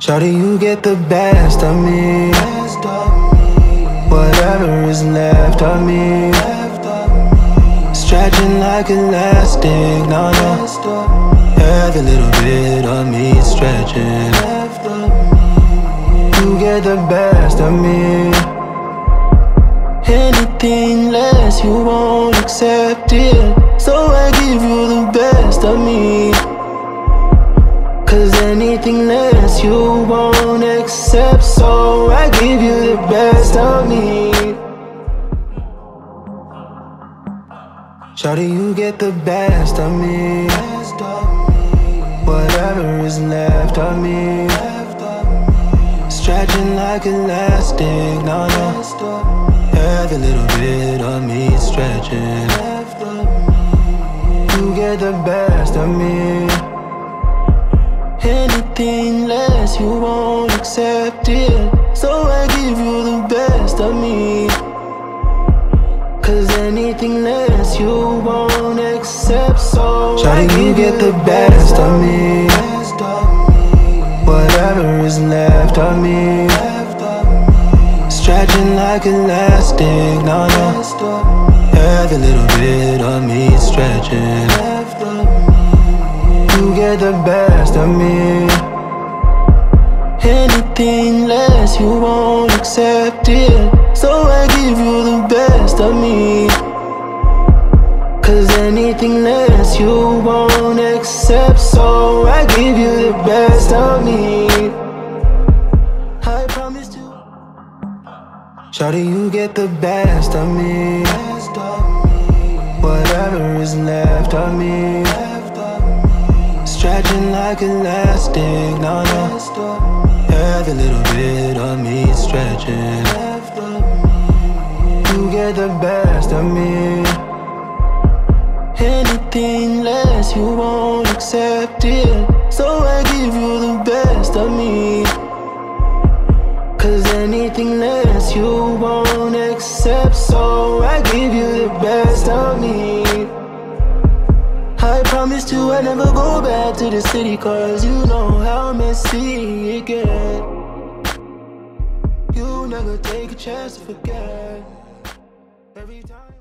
Shawty, you get the best of me. Whatever is left of me. Stretching like elastic, no, no. Every little bit of me stretching. You get the best of me. Anything less, you won't accept it. So I give you the best of me. Anything less, you won't accept. So I give you the best of me. Shawty, you get the best of me. Whatever is left of me. Stretching like elastic, no, no. Every little bit of me stretching. Anything less, you won't accept it. So I give you the best of me. Cause anything less, you won't accept. So Try to get the best of me. Whatever is left of me. Stretching like elastic, no, no. Every little bit of me stretching. You get the best of me. Anything less, you won't accept it. So I give you the best of me. Cause anything less, you won't accept. So I give you the best of me. I promise to. Shawty, you get the best of me. Whatever is left of me. Stretching like elastic, no, no. Every little bit of me stretching. You get the best of me. Anything less, you won't accept it. So I give you the best of me. Cause anything less, you won't accept. So I give you the best of me. I promise to I never go back to the city Cause you know how messy it get You never take a chance to forget. Every time